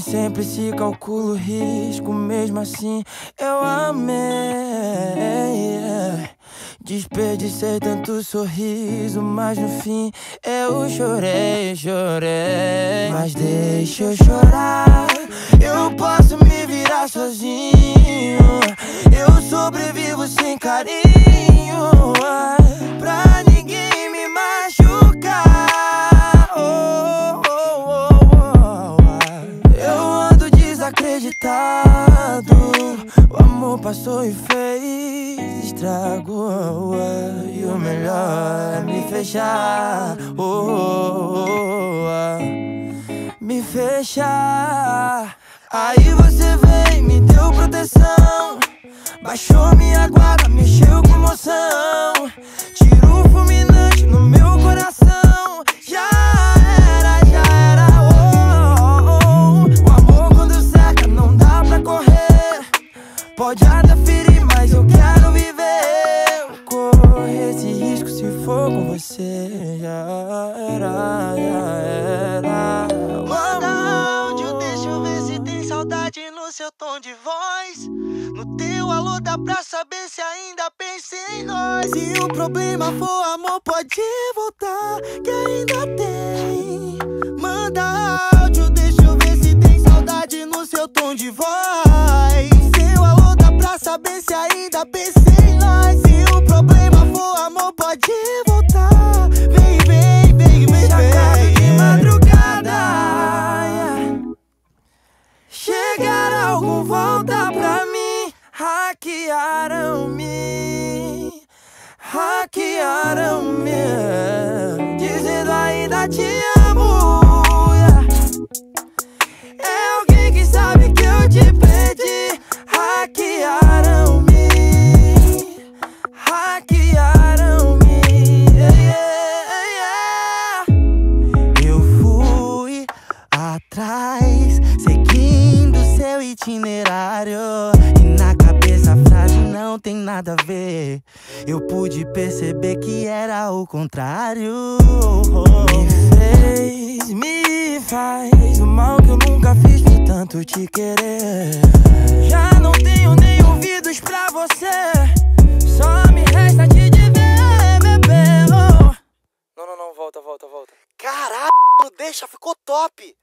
sempre se calcula o risco, mesmo assim eu amei. Desperdicei tanto sorriso, mas no fim eu chorei, chorei. Mas deixa eu chorar, eu posso me virar sozinho. Eu sobrevivo sem carinho, desacreditado, o amor passou e fez estrago. E o melhor é me fechar. Oh, oh, oh, oh. Me fechar. Aí você vem, me deu proteção. Baixou minha guarda, mexeu com emoção. Pode até ferir, mas eu quero viver. Correr esse risco se for com você. Já era, já era. Manda áudio, deixa eu ver se tem saudade no seu tom de voz. No teu alô dá pra saber se ainda pensa em nós. Se o problema for amor, pode voltar, que ainda tem. Pensa em nós. Se o problema for amor, pode voltar. Vem, vem, vem, vem, de vem. madrugada Chegaram, algum volta pra mim Hackearam-me Hackearam-me itinerário. E na cabeça a frase não tem nada a ver. Eu pude perceber que era o contrário. Me fez, me faz o mal que eu nunca fiz por tanto te querer. Já não tenho nem ouvidos pra você, só me resta te dizer. Não, não, não, volta, volta, volta. Caralho, deixa, ficou top.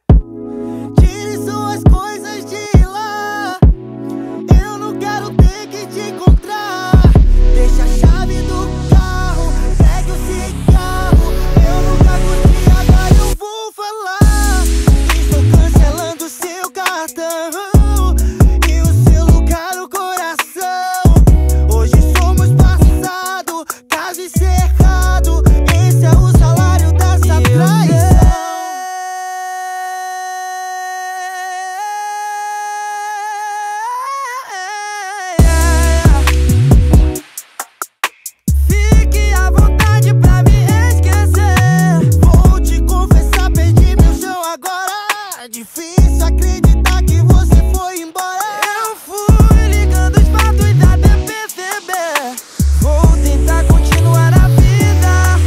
Agora. Difícil acreditar que você foi embora. Eu fui ligando os fatos até perceber. Vou tentar continuar a vida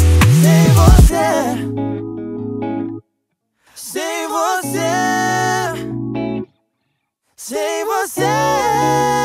sem você. Sem você. Sem você.